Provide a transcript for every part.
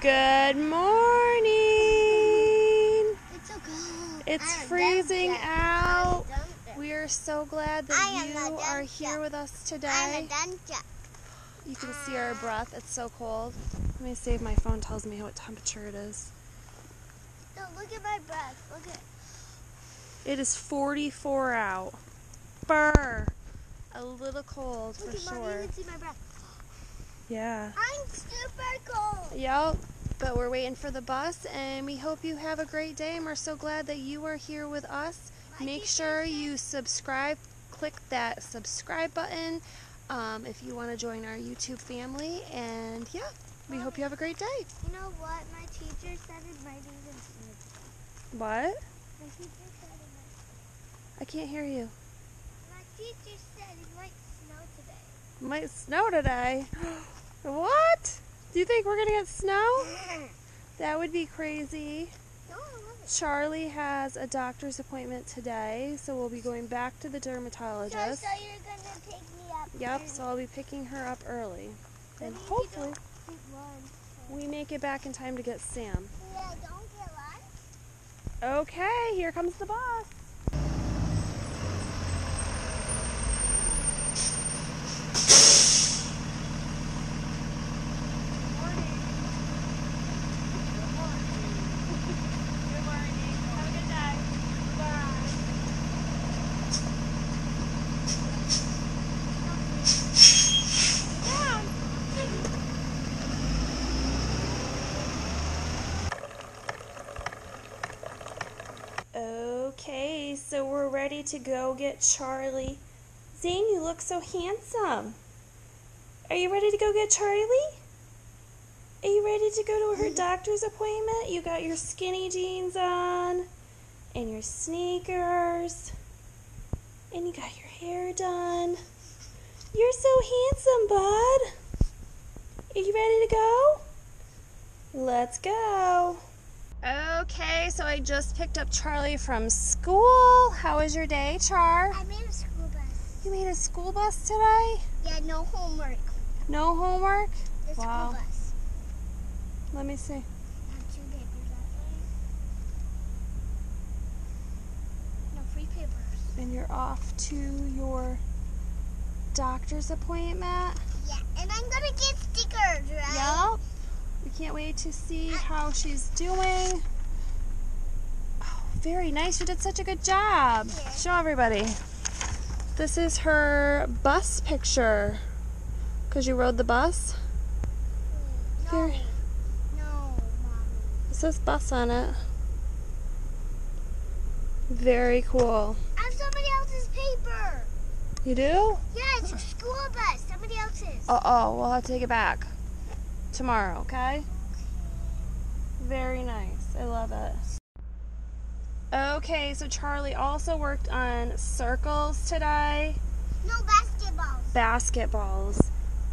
Good morning. It's so cold. It's freezing out. We are so glad that you are here with us today. You can see our ah. breath. It's so cold. Let me see if my phone tells me what temperature it is. No, look at my breath. Look at. It is 44 out. Burr. A little cold Look for at mommy. You sure. can see my breath. Yeah. I'm super cold. Yep. But we're waiting for the bus, and we hope you have a great day. And we're so glad that you are here with us. My Make sure said- you subscribe. Click that subscribe button um, if you want to join our YouTube family. And yeah, we hope you have a great day. You know what? My teacher said it might even snow. What? My teacher said it might. I can't hear you. My teacher said it might snow today. Might snow today. what? Do you think we're gonna get snow? That would be crazy. no, I love it. Charlie has a doctor's appointment today, so we'll be going back to the dermatologist. so you're gonna take me up. Yep, early. so I'll be picking her up early. And hopefully don't eat lunch. we make it back in time to get Sam. Yeah, don't get lunch. Okay, here comes the bus. Okay, so we're ready to go get Charlie. Zane, you look so handsome. Are you ready to go get Charlie? Are you ready to go to her doctor's appointment? You got your skinny jeans on and your sneakers, and you got your hair done. You're so handsome, bud. Are you ready to go? Let's go. Okay, so I just picked up Charlie from school. How was your day, Char? I made a school bus. You made a school bus today? Yeah, no homework. No homework? The Wow. school bus. Let me see. Have two papers that way. No free papers. And you're off to your doctor's appointment. Yeah, and I'm gonna get stickers, right? Yep. Can't wait to see how she's doing. Oh, very nice. You did such a good job. Show everybody. This is her bus picture. Because you rode the bus? No, Very- no, mommy. It says bus on it. Very cool. I have somebody else's paper. You do? Yeah, it's a school bus. Somebody else's. Uh oh, we'll have to take it back tomorrow, okay? Very nice. I love it. Okay, so Charlie also worked on circles today, No basketballs. basketballs.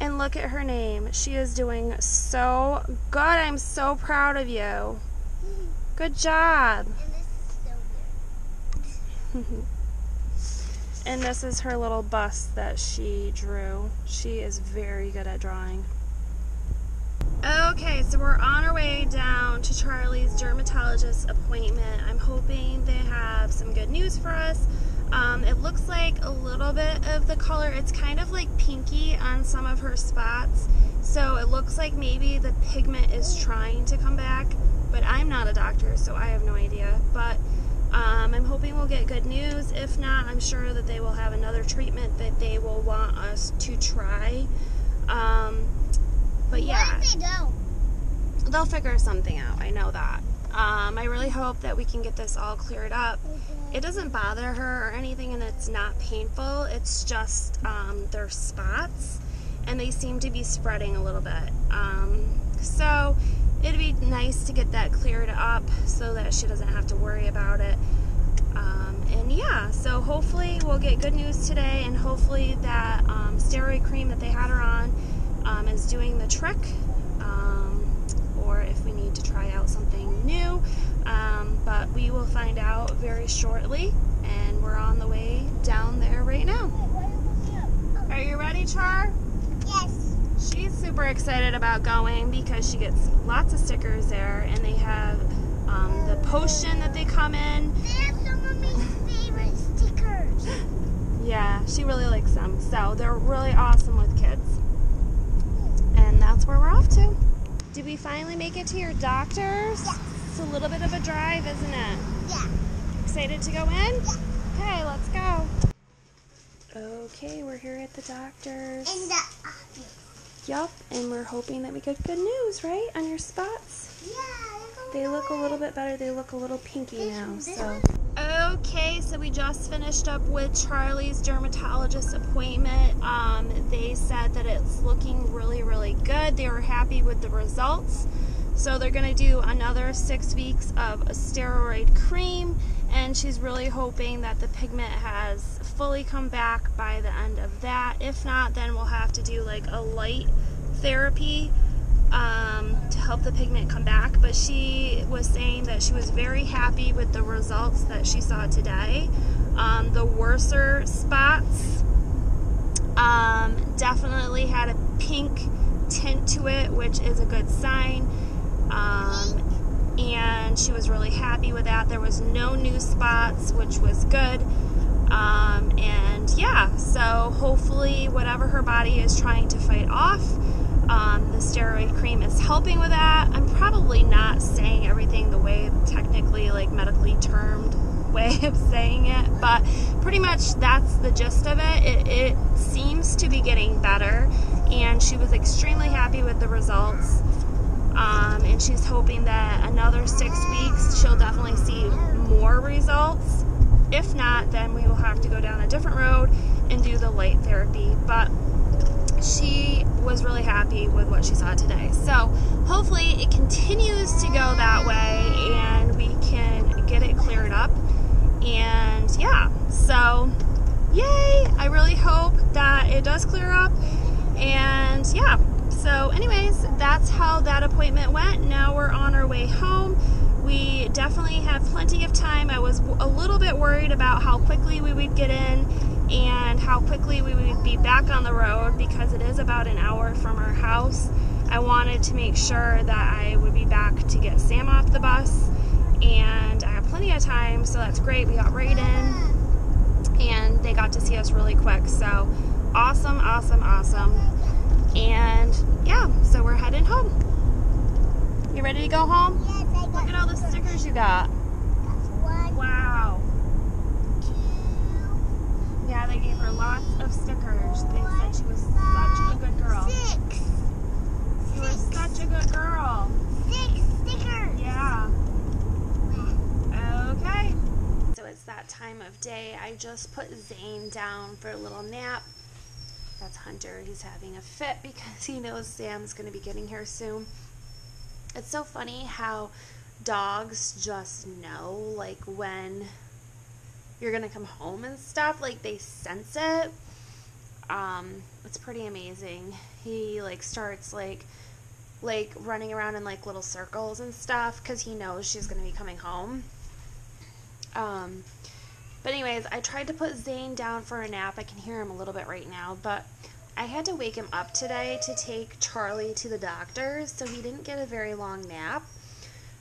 And look at her name. She is doing so good. I'm so proud of you. Good job. And this is so. And this is her little bus that she drew. She is very good at drawing. Okay, so we're on our way down to Charlie's dermatologist appointment. I'm hoping they have some good news for us. Um, it looks like a little bit of the color, it's kind of like pinky on some of her spots. So it looks like maybe the pigment is trying to come back, but I'm not a doctor, so I have no idea. But um, I'm hoping we'll get good news. If not, I'm sure that they will have another treatment that they will want us to try. Um, but yeah, What if they don't? they'll figure something out. I know that. Um, I really hope that we can get this all cleared up. It doesn't bother her or anything, and it's not painful. It's just um, their spots, and they seem to be spreading a little bit. Um, so it'd be nice to get that cleared up so that she doesn't have to worry about it. Um, and yeah, so hopefully we'll get good news today, and hopefully that um, steroid cream that they had her on um, is doing the trick. Um, or if we need to try out something new. Um, but we will find out very shortly, and we're on the way down there right now. Are you looking up? Are you ready, Char? Yes. She's super excited about going because she gets lots of stickers there, and they have um, the potion that they come in. They have some of my favorite stickers. Yeah, she really likes them. So they're really awesome with that's where we're off to. Did we finally make it to your doctor's? Yeah. It's a little bit of a drive, isn't it? Yeah. Excited to go in? Yeah. Okay, let's go. Okay, we're here at the doctor's. In the office. Yup, and we're hoping that we get good news, right? On your spots? Yeah. They look a little bit better. They look a little pinky now, this so. Okay, so we just finished up with Charlie's dermatologist appointment. Um, they said that it's looking really, really good. They were happy with the results. So they're going to do another six weeks of a steroid cream, and she's really hoping that the pigment has fully come back by the end of that. If not, then we'll have to do like a light therapy um, to help the pigment come back. But she was saying that she was very happy with the results that she saw today. Um, the worser spots um, definitely had a pink tint to it, which is a good sign. Um, and she was really happy with that. There was no new spots, which was good. Um, and yeah, so hopefully, whatever her body is trying to fight off, um, the steroid cream is helping with that. I'm probably not saying everything the way technically, like medically termed way of saying it, but pretty much that's the gist of it. It, it seems to be getting better, and she was extremely happy with the results. Um, and she's hoping that another six weeks she'll definitely see more results. If not, then we will have to go down a different road and do the light therapy. But she was really happy with what she saw today. So hopefully it continues to go that way and we can get it cleared up. And yeah, so yay! I really hope that it does clear up. And yeah, so, anyways, that's how that appointment went. Now we're on our way home. We definitely have plenty of time. I was a little bit worried about how quickly we would get in and how quickly we would be back on the road because it is about an hour from our house. I wanted to make sure that I would be back to get Sam off the bus, and I have plenty of time, so that's great. We got right in, and they got to see us really quick. So, awesome, awesome, awesome. And yeah, so we're heading home. You ready to go home? Yes, I got Look at all the stickers you got. one, Wow. two, Yeah, they gave her lots of stickers. They said she was such a good girl. six. You were such a good girl. Six stickers. Yeah. Okay. So it's that time of day. I just put Zane down for a little nap. That's Hunter. He's having a fit because he knows Sam's going to be getting here soon. It's so funny how dogs just know, like, when you're to come home and stuff. Like, they sense it. Um, it's pretty amazing. He, like, starts, like, like running around in like little circles and stuff because he knows she's to be coming home. Um, but anyways, I tried to put Zane down for a nap. I can hear him a little bit right now, but I had to wake him up today to take Charlie to the doctor, so he didn't get a very long nap.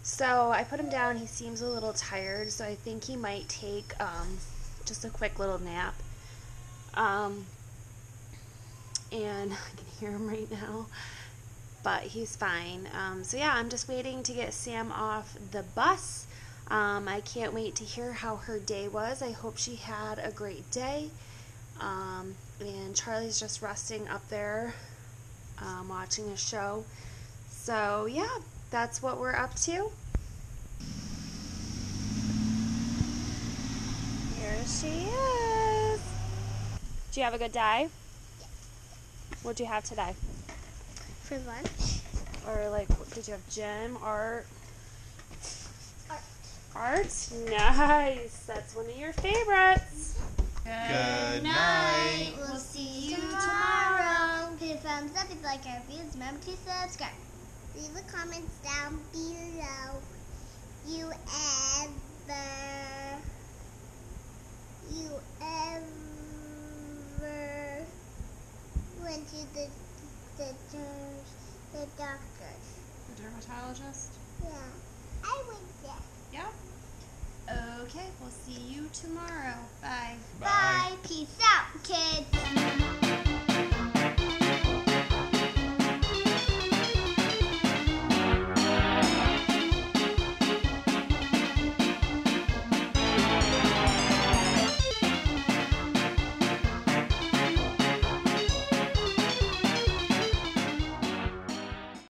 So I put him down. He seems a little tired, so I think he might take um, just a quick little nap. Um, and I can hear him right now but he's fine. Um, so yeah, I'm just waiting to get Sam off the bus. Um, I can't wait to hear how her day was. I hope she had a great day. Um, and Charlie's just resting up there, um, watching a show. So yeah, that's what we're up to. Here she is. Do you have a good day? What'd you have today? For lunch. Or like, did you have gym, art? Art. Art? Nice. That's one of your favorites. Good night. We'll see you tomorrow. Give a thumbs up if you like our videos. Remember to subscribe. Leave a comment down below. You ever, you ever went to the sisters, the doctors. The dermatologist? Yeah. I went there. Yeah. Okay, we'll see you tomorrow. Bye. Bye. Peace out, kids.